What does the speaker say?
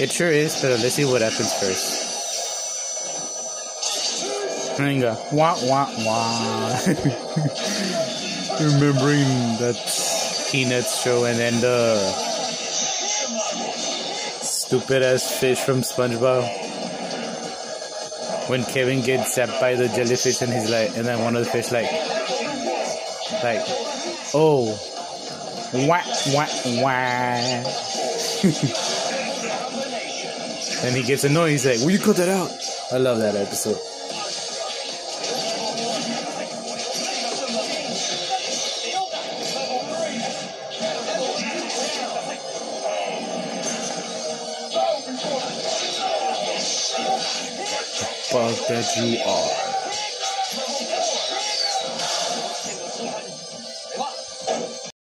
It sure is, but let's see what happens first. Ringa. Wah, wah, wah. Remembering that Peanuts show and then the stupid ass fish from SpongeBob. When Kevin gets zapped by the jellyfish and he's like, and then one of the fish like, like, oh, wah, wah, wah. and he gets annoyed. He's like, will you cut that out? I love that episode. Fuck that you are.